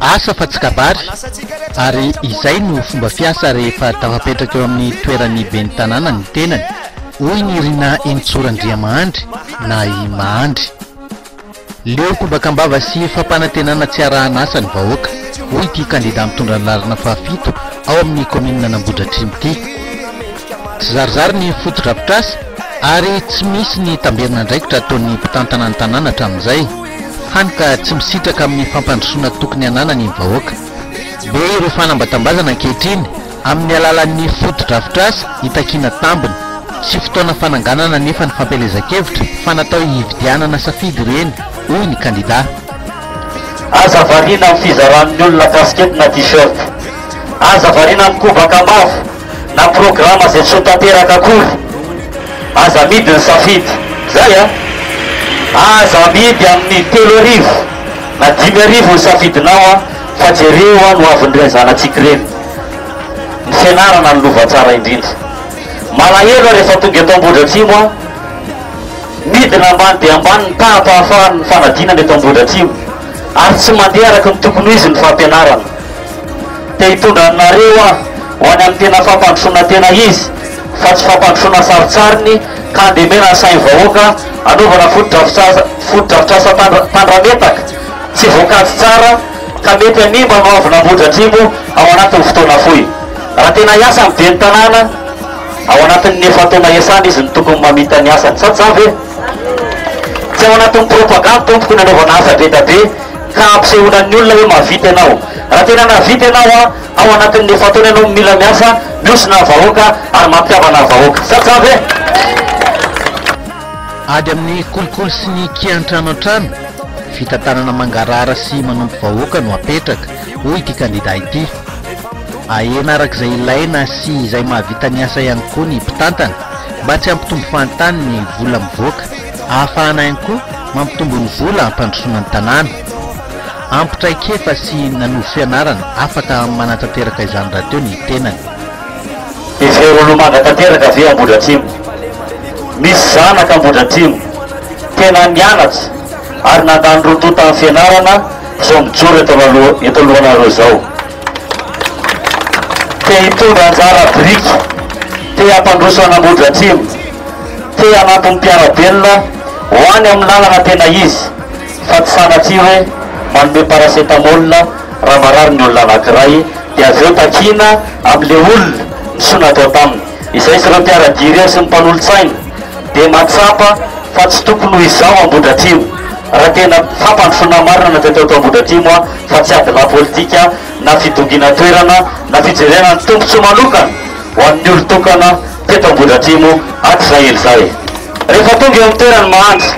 Asa fa tsy kabary, ary izay no fomba fiasa rehefa tafapetraka eo amin'ny toeran'ny ben'ny tanàna ny tenany, hoy ny Rinah-Entso Randriamahandry na i Mahandry. Leo kobak'ambava sy fampanantenana tsy arahan'asa ny vahoaka, hoy ity kandida mitondra ny laharana fahafito ao amin'ny kaominina an'Ambohidratrimo ity. Tsy zarizary ny fotodrafitrasa ary tsy misy ny tamberin'andraikitra ataon'ny mpitantana ny tanàna hatramin'izay, hany ka tsy misitraka amin'ny fampandrosoana tokony hananany ny vahoaka. Be ireo fanambatambazana ankehitriny amin'ny alalan'ny fotodrafitrasa hitakiana tambiny. Tsy fotoana fananganana anefa ny fampielezan-kevitra fa natao hividianana safidy ireny, hoy ny kandidà. Aza variana amin'ny fizaran'ny olona kasikety na tee-shirt. Aza variana amin'ny kobaka mavo. na programa izay tsy ho tanteraka akory. Aza amidy ny safidy. Zay an! Aza amidy amin'ny telo arivo na dimy arivo ny safidinao an, fa jereo an ny hoavin'ireny zanatsika ireny. Ny fianarana no lova tsara indrindra. Malahelo aho rehefa tonga eto Ambohidratrimo an, midina ambany dia ambany ny taham-pahafahan'ny fanadinana eto Ambohidratrimo ary tsy mandeha araka ny tokony ho izy ny fampianarana. Te hitondra anareo aho ho any amin'ny tena fampandrosoana tena izy fa tsy fampandrosoana sarintsariny ka handemena ny sain'ny vahoaka hanaovana fotodrafitrasa tandrametaka tsy voakajy tsara ka mety hanimba no avona ambohidratrimo ao anatin'ny fotoana fohy raha tena hiasa ny ben'ny tanàna ao anatin'ny efa-taona hiasana izy no tokony mamita ny asany sa tsa ve? Tsy ao anatin'ny propagande tompoko ny anaovana asa be dia be ka hampisehoana ny olona hoe mahavita ianao, raha tena nahavita ianao an, ao anatin'ny efa-taona ianao no mila miasa, mihozona ny vahoaka ary mampihavana ny vahoaka. Sa tsa ve? Ady amin'ny kolikoly sy ny kiantrano an-trano, fitantanana mangarahara sy manompo vahoaka no apetraka, hoy ity kandida ity. Ahena araka izay ilaina sy izay mahavita ny asa ihany koa ny mpitantana, mba tsy hampitombo fahantan'ny vola mivoaka. Ahafahana ihany koa mampitombo ny vola hampandrosoana ny tanàna. Ampy traikefa sy nanovo fianarana afaka manatanteraka izany rahateo ny tenany. Izy ireo Olomanga tanteraka ve Ambohidratrimo? Misy zanaka Ambohidratrimo tena nianatra ary nandany roa tonta ny fianarana izao mijoro eto eto alohanareo izao. Te hitondra anjara biriky, te hampandroso an'Ambohidratrimo. te hanampy ny mpiara-belona ho any amin'ny lalana tena izy fa tsy sanatria hoe manome paracetamol raha marary ny olona anankiray dia avy eo takiana amin'ilay olona ny soa natao taminy. Izay sy ireo mpiara-dia sy ny mpanolo-tsaina dia mahatsapa fa tsy tokony ho izaho Ambohidratrimo raha tena fampandrosoana marina no atao teto Ambohidratrimo fa tsy adilahy politika na fidonginan-toerana na fijerena ny tombotsoa manokana ho an'ny olon-tokana teto Ambohidratrimo ato izay ela izay. Rehefa tonga eo amin'ny toerany Mahantra,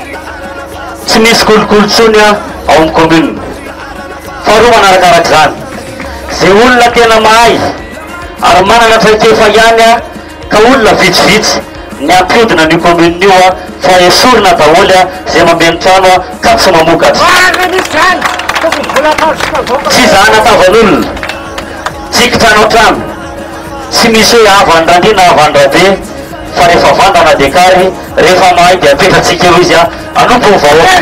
tsy misy kolikoly intsony ao amin'ny commune. Faharoa manarakaraka izany, izay olona tena mahay ary manana traikefa ihany ka olona vitsivitsy ny ampiodina an'io commune io fa esorina daholo izay mameno trano ka tsy mamokatra. Tsy izaho nahatavan'olona, tsy hikitrano an-trano. Tsy misy hoe havan-dRandria na havan-dRabe fa rehefa vandana dia kary, rehefa mahay dia apetratsika eo izy an! Anompo ny vahoaka!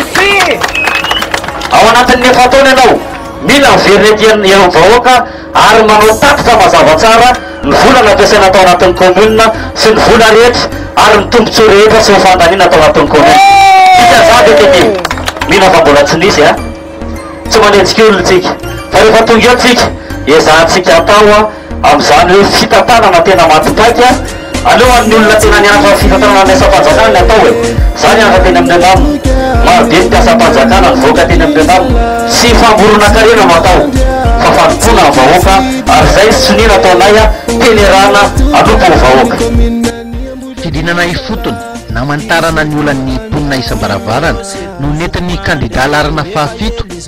Ao anatin'ny efa-taona ianao, mila miverina ety amin'ny vahoaka ary manao tatitra mazava tsara ny vola nampiasaina tao anatin'ny commune sy ny vola rehetra ary ny tombotsoa rehetra sy ny fandaniana tao anatin'ny commune. Dikan'izany ve Tété? Mino aho fa mbola tsy nisy an! Tsy manenjika olona tsika fa rehefa tonga eo tsika, ezahantsika atao an! Amin'izany hoe fitantanana tena maty paika alohan'ny olona tena niandry fitantanana ny asam-panjakana ny atao e! Za nianatra teny amin'ny renam. Maro be ny mpiasam-panjakana nivoaka teny amin'ny renam. Tsy famoronan-karena no atao fa fanompoana ny vahoaka ary izay ny sonia nataonay a! Tenerana hanompo ny vahoaka. Fidinana ifotony, namantarana ny olan'ny mponina isam-baravarana, no nentin'ny kandida laharana fahafito,